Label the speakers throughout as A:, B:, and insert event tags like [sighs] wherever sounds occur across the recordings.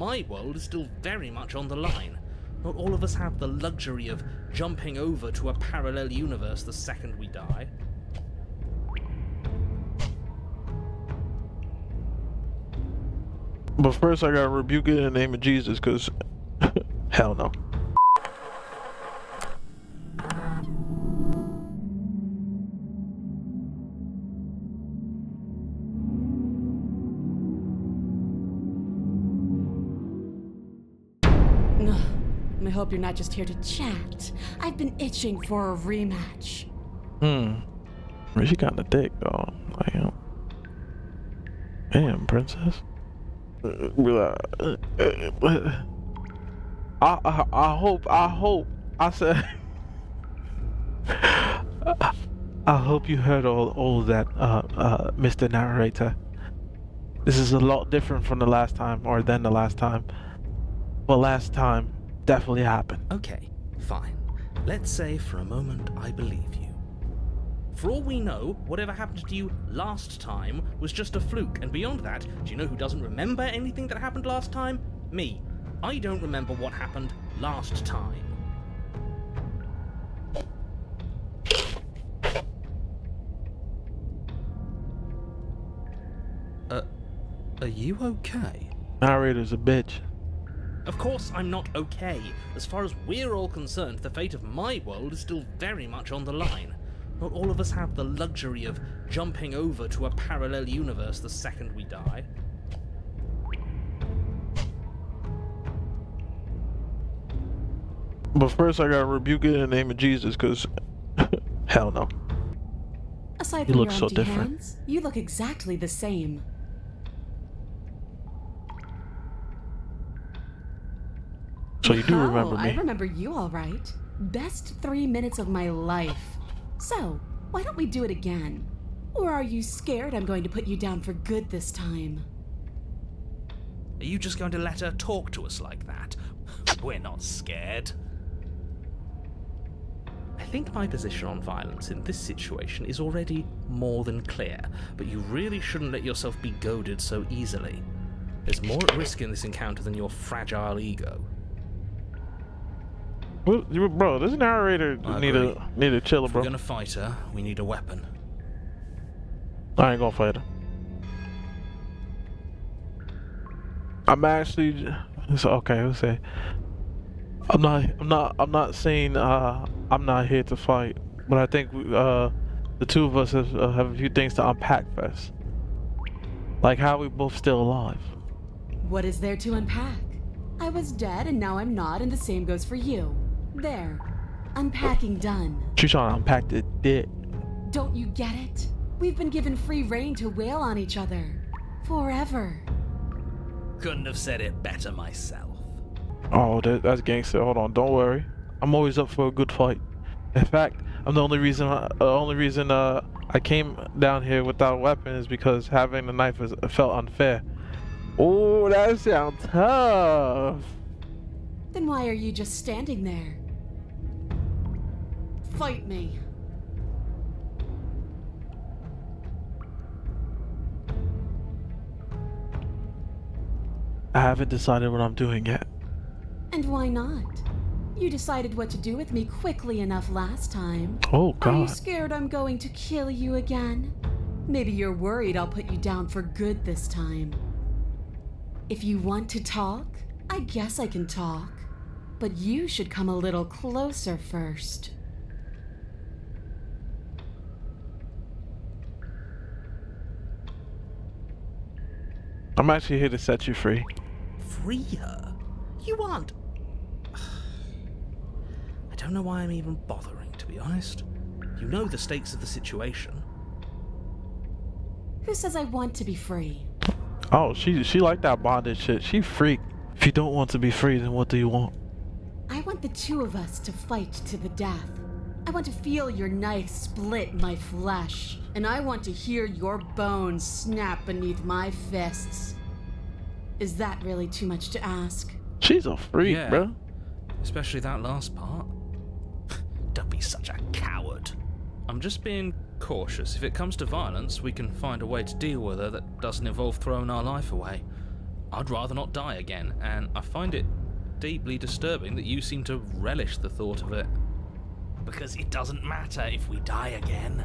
A: my world is still very much on the line. Not all of us have the luxury of jumping over to a parallel universe the second we die.
B: But first, I gotta rebuke it in the name of Jesus, because [laughs] hell no.
C: Hope you're not just here to chat. I've been itching for a rematch.
B: Hmm. Well, She got the dick though. Like, um, damn, princess. [sighs] I, I I hope I hope I said. [laughs] I hope you heard all all that, uh, uh, Mr. Narrator. This is a lot different from the last time, or than the last time. But last time definitely happened.
A: Okay, fine. Let's say for a moment I believe you. For all we know, whatever happened to you last time was just a fluke, and beyond that, do you know who doesn't remember anything that happened last time? Me. I don't remember what happened last time. Uh, are you okay?
B: Narrator's a bitch.
A: Of course, I'm not okay. As far as we're all concerned, the fate of my world is still very much on the line. Not all of us have the luxury of jumping over to a parallel universe the second we die.
B: But first, I gotta rebuke it in the name of Jesus, because [laughs] hell no.
C: Aside
B: You look
C: your
B: so different.
C: hands, you look exactly the same.
B: So you do
C: oh,
B: remember
C: I remember you all right. Best three minutes of my life. So, why don't we do it again? Or are you scared I'm going to put you down for good this time?
A: Are you just going to let her talk to us like that? [sighs] We're not scared. I think my position on violence in this situation is already more than clear, but you really shouldn't let yourself be goaded so easily. There's more at risk in this encounter than your fragile ego.
B: Well, Bro, this narrator
A: I
B: need
A: agree.
B: to need to chill,
A: If
B: bro.
A: we're gonna fight her, we need a weapon.
B: I ain't gonna fight her. I'm actually it's okay. Let's say I'm not. I'm not. I'm not saying uh, I'm not here to fight, but I think uh, the two of us have, uh, have a few things to unpack first. Like how we both still alive.
C: What is there to unpack? I was dead and now I'm not, and the same goes for you. There. Unpacking done.
B: She's trying to unpack the dick.
C: Don't you get it? We've been given free reign to wail on each other. Forever.
A: Couldn't have said it better myself.
B: Oh, that, that's gangster. Hold on, don't worry. I'm always up for a good fight. In fact, I'm the only reason. Uh, the only reason uh, I came down here without a weapon is because having the knife is, felt unfair. Oh, that sounds tough.
C: Then why are you just standing there? Fight me.
B: I haven't decided what I'm doing yet.
C: And why not? You decided what to do with me quickly enough last time.
B: Oh God.
C: Are you scared I'm going to kill you again? Maybe you're worried I'll put you down for good this time. If you want to talk, I guess I can talk. But you should come a little closer first.
B: I'm actually here to set you free.
A: Free her? You aren't. [sighs] I don't know why I'm even bothering, to be honest. You know the stakes of the situation.
C: Who says I want to be free?
B: Oh, she she like that bondage shit. She freak. If you don't want to be free, then what do you want?
C: I want the two of us to fight to the death. I want to feel your knife split my flesh, and I want to hear your bones snap beneath my fists. Is that really too much to ask?
B: She's a freak,
A: Yeah.
B: bro.
A: Especially that last part. [laughs] Don't be such a coward. I'm just being cautious. If it comes to violence, we can find a way to deal with her that doesn't involve throwing our life away. I'd rather not die again, and I find it deeply disturbing that you seem to relish the thought of it. Because it doesn't matter if we die again.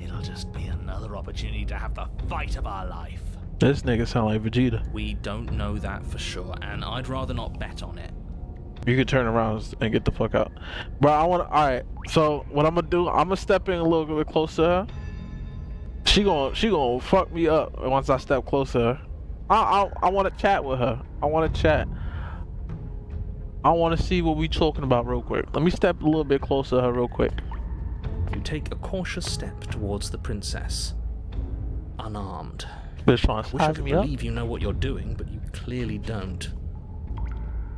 A: It'll just be another opportunity to have the fight of our life.
B: This nigga sound like Vegeta.
A: We don't know that for sure, and I'd rather not bet on it.
B: You can turn around and get the fuck out. Bro, I want to. Alright, so what I'm gonna do, I'm gonna step in a little bit closer. She gonna, she gonna fuck me up once I step closer. I, I, I want to chat with her. I want to chat. I want to see what we talking about real quick. Let me step a little bit closer to her real quick.
A: You take a cautious step towards the princess, unarmed.
B: Bitch trying to
A: Wish I
B: size
A: could
B: me up.
A: believe you know what you're doing, but you clearly don't.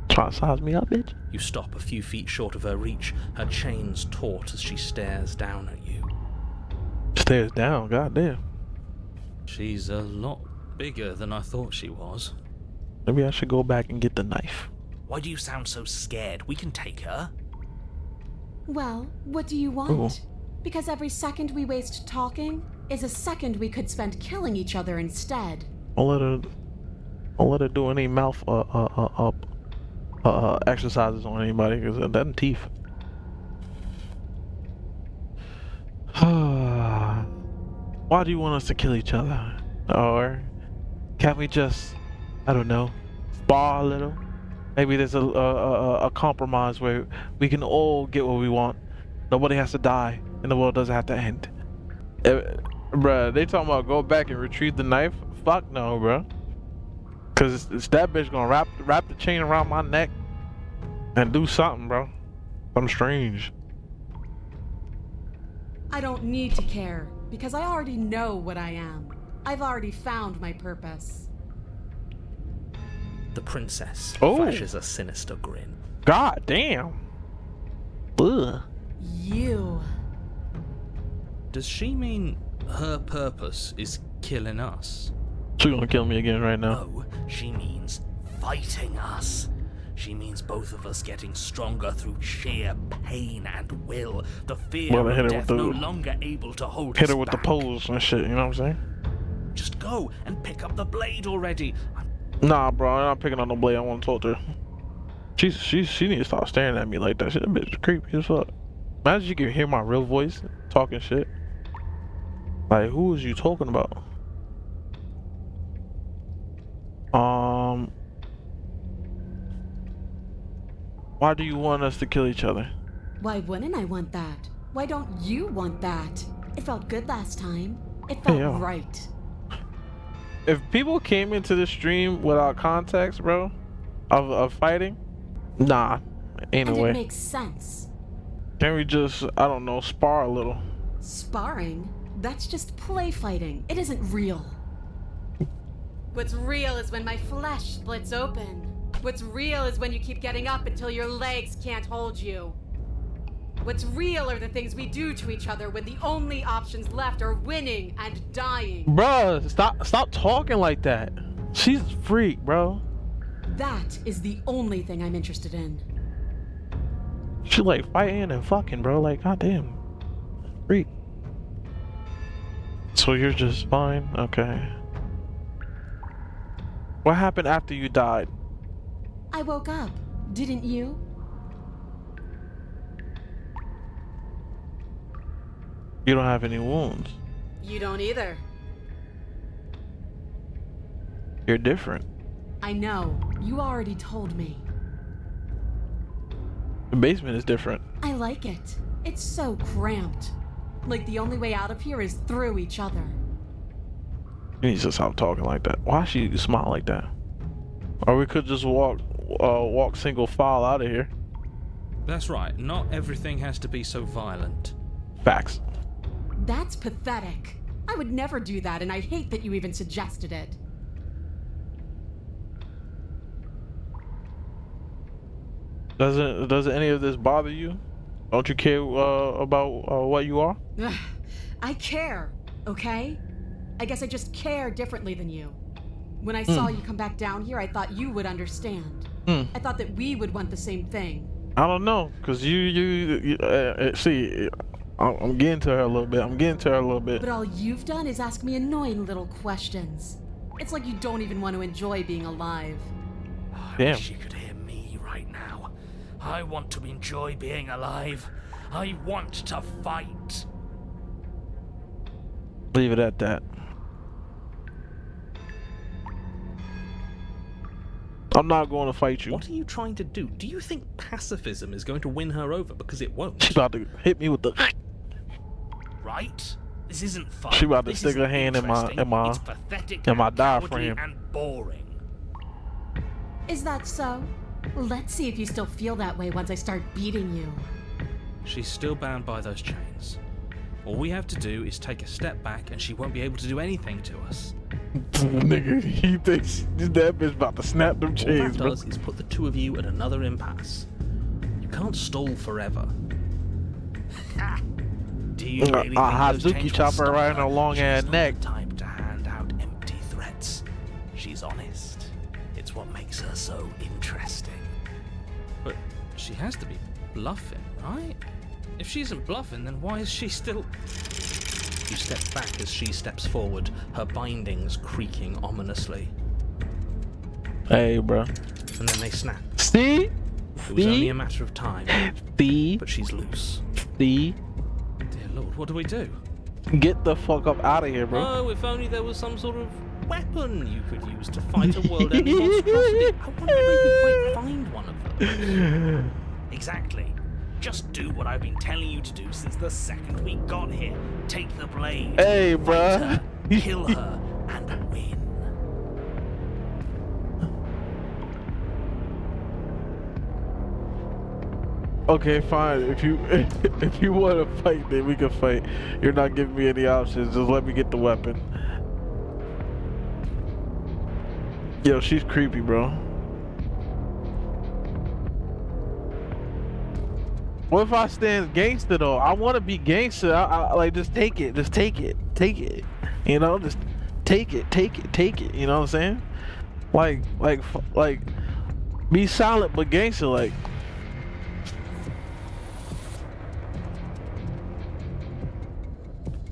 B: Trying to size me up, bitch.
A: You stop a few feet short of her reach, her chains taut as she stares down at you.
B: Stares down. Goddamn.
A: She's a lot bigger than I thought she was.
B: Maybe I should go back and get the knife.
A: Why do you sound so scared? We can take her.
C: Well, what do you want?
B: Ooh.
C: Because every second we waste talking is a second we could spend killing each other instead.
B: Don't let her. Don't let her do any mouth uh uh uh uh, uh, uh exercises on anybody because that them teeth. [sighs] Why do you want us to kill each other? Or can't we just, I don't know, spar a little? Maybe there's a a, a, a compromise where we can all get what we want. Nobody has to die, and the world doesn't have to end. Eh, bruh, they talking about go back and retrieve the knife? Fuck no, bruh. Cause it's, it's that bitch gonna wrap wrap the chain around my neck and do something, bro. Something strange.
C: I don't need to care, because I already know what I am. I've already found my purpose.
A: The princess
B: Oh.
A: flashes a sinister grin.
B: God damn. Ugh.
C: You.
A: Does she mean her purpose is killing us?
B: She gonna kill me again right now.
A: No, she means fighting us. She means both of us getting stronger through sheer pain and will. The fear
B: Well,
A: of death
B: the-
A: no longer able to hold
B: Hit
A: us
B: her with the poles and shit, you know what I'm saying?
A: Just go and pick up the blade already. I'm
B: Nah, bro, I'm not picking on no blade. I want to talk to her. She's she she needs to stop staring at me like that. Shit, that bitch is creepy as fuck. Imagine you can hear my real voice talking shit. Like, who is you talking about? Um, why do you want us to kill each other?
C: Why wouldn't I want that? Why don't you want that? It felt good last time. It felt
B: Yeah.
C: right.
B: If people came into the stream without context, bro, of of fighting, nah, ain't
C: And
B: no
C: it
B: way.
C: makes sense.
B: Can we just, I don't know, spar a little?
C: Sparring? That's just play fighting. It isn't real. What's real is when my flesh splits open. What's real is when you keep getting up until your legs can't hold you. What's real are the things we do to each other when the only options left are winning and dying.
B: Bruh, stop stop talking like that. She's a freak, bro.
C: That is the only thing I'm interested in.
B: She like fighting and fucking, bro. Like, goddamn. Freak. So you're just fine? Okay. What happened after you died?
C: I woke up, didn't you?
B: You don't have any wounds.
C: You don't either.
B: You're different.
C: I know. You already told me.
B: The basement is different.
C: I like it. It's so cramped. Like the only way out of here is through each other.
B: You need to stop talking like that. Why she smile like that? Or we could just walk, uh, walk single file out of here.
A: That's right, not everything has to be so violent.
B: Facts.
C: That's pathetic. I would never do that, and I hate that you even suggested it.
B: Doesn't doesn't any of this bother you? Don't you care uh, about uh, what you are?
C: Ugh, [sighs] I care, okay? I guess I just care differently than you. When I saw you come back down here, I thought you would understand.
B: Hmm.
C: I thought that we would want the same thing.
B: I don't know, cause you you, you uh, uh, see, I'm I'm getting to her a little bit. I'm getting to her a little bit.
C: But all you've done is ask me annoying little questions. It's like you don't even want to enjoy being alive.
A: I
B: Damn.
A: wish you could hear me right now. I want to enjoy being alive. I want to fight.
B: Leave it at that. I'm not going to fight you.
A: What are you trying to do? Do you think pacifism is going to win her over? Because it won't.
B: She's about to hit me with the.
A: Right? This isn't fun.
B: She about to
A: This
B: stick her
A: isn't
B: hand in my- in my-
A: It's pathetic
B: in my
A: and cowardly
B: diaphragm.
A: and boring.
C: Is that so? Let's see if you still feel that way once I start beating you.
A: She's still bound by those chains. All we have to do is take a step back, and she won't be able to do anything to us. [laughs]
B: Nigga, he thinks that bitch about to snap them
A: All
B: chains,
A: that
B: bro.
A: does is put the two of you at another impasse. You can't stall forever. [laughs] Do you
B: Uh,
A: really
B: I'll
A: think
B: Hazuki
A: chains will
B: chop her right in her long
A: She's
B: ass neck.
A: the type to hand out empty threats. She's honest. It's what makes her so interesting. But she has to be bluffing, right? If she isn't bluffing, then why is she still. You step back as she steps forward, her bindings creaking ominously.
B: Hey, bro.
A: And then they snap.
B: See?
A: It was only a matter of time,
B: See?
A: but she's loose.
B: See?
A: Dear Lord, what do we do?
B: Get the fuck up out of here, bro.
A: Oh, if only there was some sort of weapon you could use to fight a world-ending monstrosity. I wonder where you might find one of them. [laughs] Exactly. Just do what I've been telling you to do since the second we got here. Take the blade.
B: Hey, bruh.
A: her, kill her, and
B: Okay, fine. If you [laughs] if you want to fight, then we can fight. You're not giving me any options. Just let me get the weapon. Yo, she's creepy, bro. What if I stand gangster though? I want to be gangster. I, I like just take it, just take it, take it. You know, just take it, take it, take it. You know what I'm saying? Like, like, like, be silent but gangster. Like,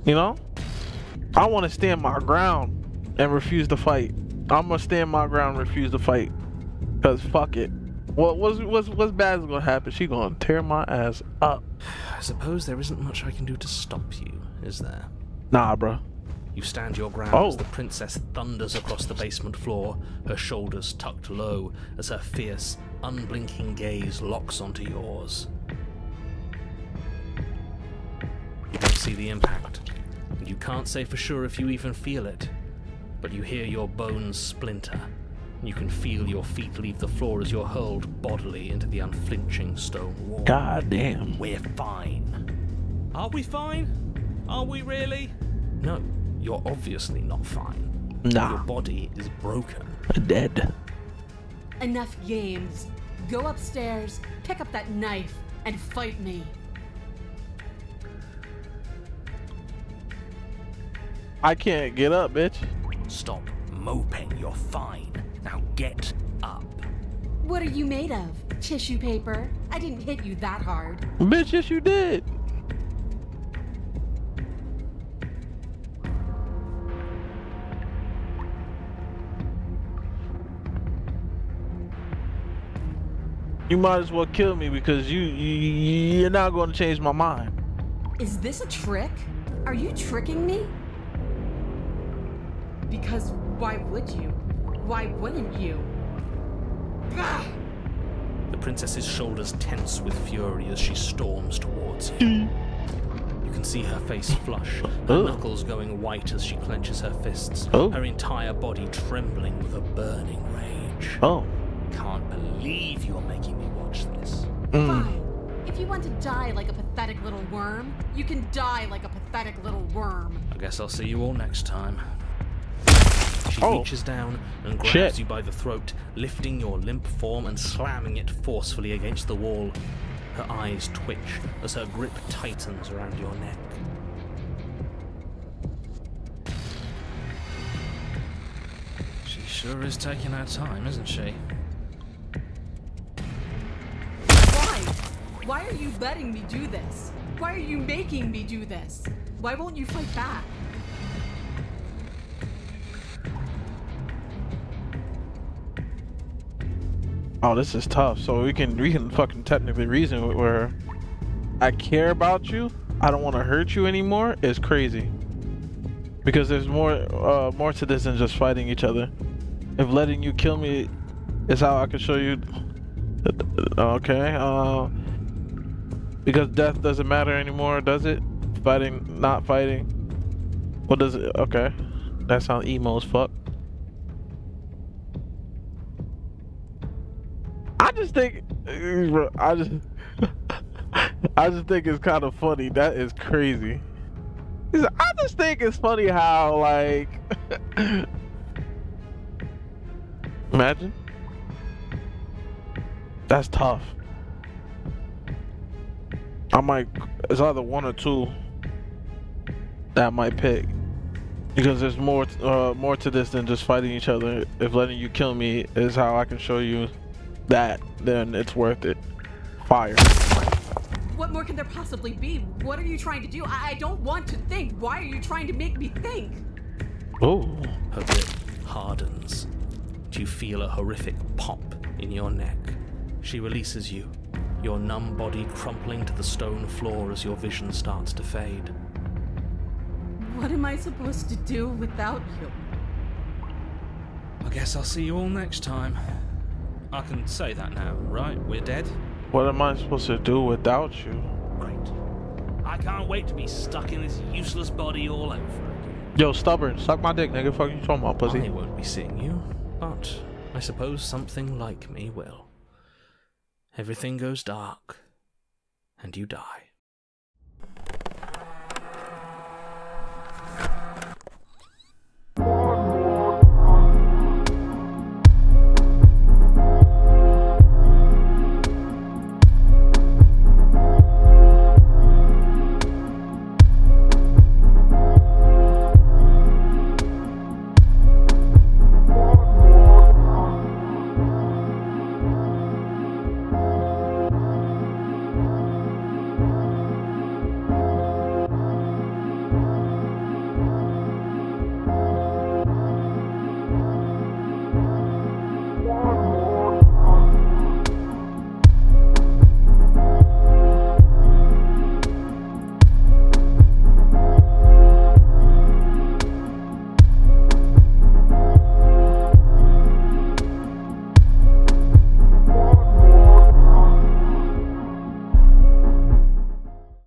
B: You know? I want to stand my ground and refuse to fight. I'm gonna stand my ground and refuse to fight. Cause fuck it. What what's what's what's bad is gonna happen? She gonna tear my ass up.
A: I suppose there isn't much I can do to stop you, is there?
B: Nah, bro.
A: You stand your ground
B: Oh.
A: as the princess thunders across the basement floor, her shoulders tucked low as her fierce, unblinking gaze locks onto yours. You don't see the impact, you can't say for sure if you even feel it, but you hear your bones splinter. You can feel your feet leave the floor as you're hurled bodily into the unflinching stone wall.
B: God damn.
A: We're fine. Are we fine? Are we really? No, you're obviously not fine. Your body is broken.
B: Dead.
C: Enough games. Go upstairs, pick up that knife, and fight me.
B: I can't get up, bitch.
A: Stop moping, you're fine. Now get up.
C: What are you made of? Tissue paper? I didn't hit you that hard.
B: Bitch, yes you did. You might as well kill me because you, you you're not going to change my mind.
C: Is this a trick? Are you tricking me? Because why would you? Why wouldn't you? Ah!
A: The princess's shoulders tense with fury as she storms towards you. You can see her face flush, her
B: Oh.
A: knuckles going white as she clenches her fists,
B: Oh.
A: her entire body trembling with a burning rage.
B: Oh.
A: Can't believe you're making me watch this.
B: Mm.
C: Fine. If you want to die like a pathetic little worm, you can die like a pathetic little worm.
A: I guess I'll see you all next time. She
B: Oh.
A: reaches down and grabs
B: Shit.
A: you by the throat, lifting your limp form and slamming it forcefully against the wall. Her eyes twitch as her grip tightens around your neck. She sure is taking her time, isn't she?
C: Why? Why are you letting me do this? Why are you making me do this? Why won't you fight back?
B: Oh, this is tough. So we can we can fucking technically reason where I care about you. I don't want to hurt you anymore. It's crazy. Because there's more uh, more to this than just fighting each other. If letting you kill me is how I can show you. Okay. Uh, because death doesn't matter anymore, does it? Fighting, not fighting. What does it? Okay. That sounds emo as fuck. Just think, I just, [laughs] I just think it's kind of funny. That is crazy. I just think it's funny how like, [laughs] imagine. That's tough. I might, it's either one or two that I might pick. Because there's more, uh, more to this than just fighting each other. If letting you kill me is how I can show you that, then it's worth it. Fire.
C: What more can there possibly be? What are you trying to do? I, I don't want to think. Why are you trying to make me think?
B: Oh.
A: Her lip hardens. Do you feel a horrific pop in your neck? She releases you, your numb body crumpling to the stone floor as your vision starts to fade.
C: What am I supposed to do without you?
A: I guess I'll see you all next time. I can say that now, right? We're dead?
B: What am I supposed to do without you?
A: Great. I can't wait to be stuck in this useless body all over again.
B: Yo, stubborn, suck my dick, nigga. Fuck you talking about, pussy.
A: I won't be seeing you, but I suppose something like me will. Everything goes dark, and you die.